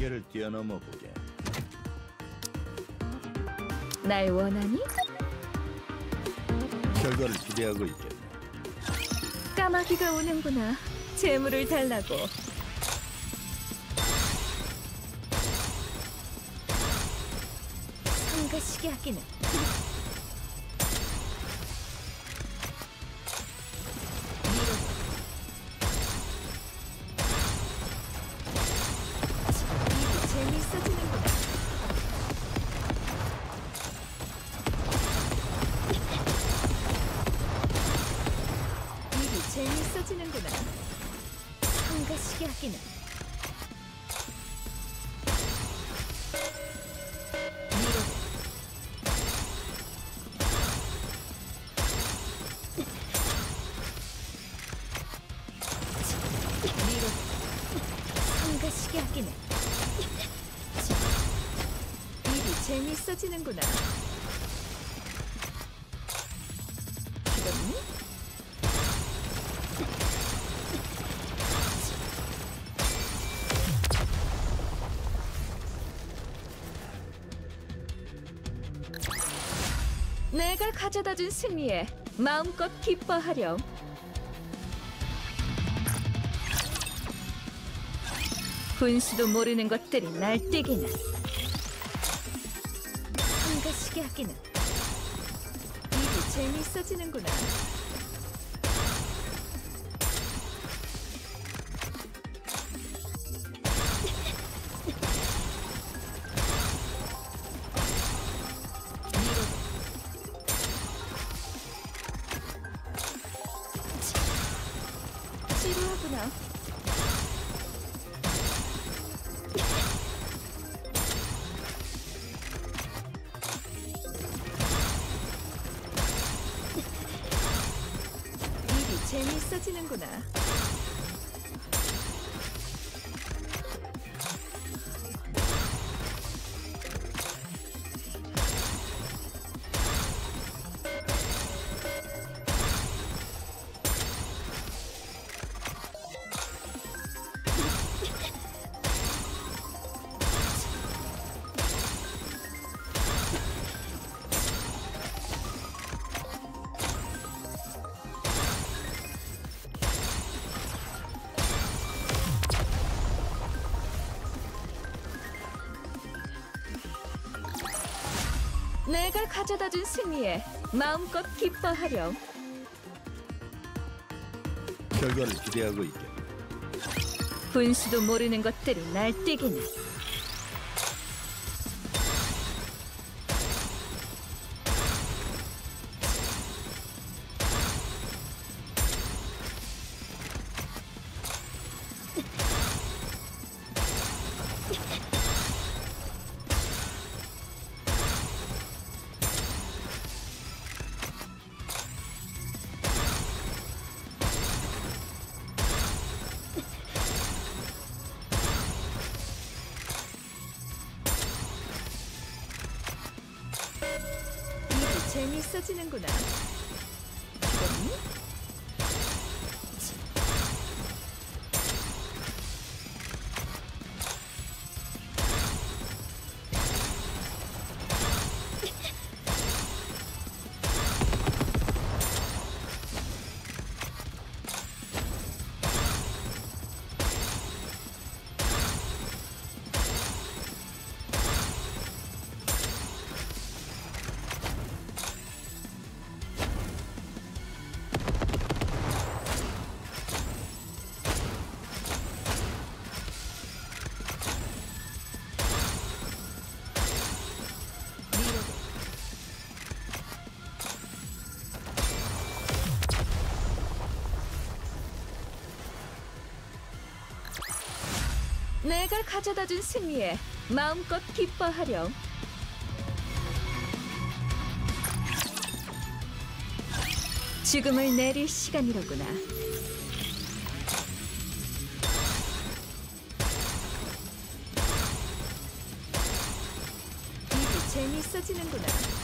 한계를 뛰어넘어 보게. 날 원하니? 결과를 기대하고 있겠네. 까마귀가 오는구나. 재물을 달라고. 성가시게 하기는. 하기는. 위로. 위로. 성가시게 하기는. 일이 재밌어지는구나. 내가 가져다준 승리에 마음껏 기뻐하렴. 분수도 모르는 것들이 날뛰기는 한가시게 하기는 일이 재밌어지는구나. 재 내가 가져다 준 승리에 마음껏 기뻐하렴. 결과를 기대하고 있겠네. 분수도 모르는 것들이 날뛰기는 재밌어지는구나. 죽었니? 내가 가져다 준 승리에 마음껏 기뻐하렴. 죽음을 내릴 시간이로구나. 일이 재밌어지는구나.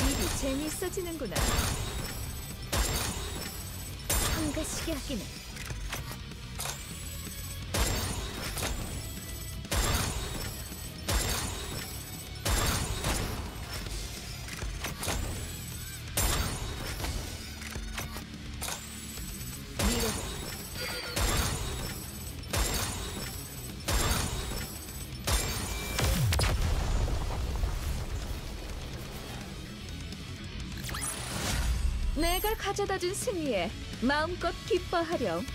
일이 재미있어지는구나. 성가시게 하기는 미로는 내가 가져다준 승리에 마음껏 기뻐하렴.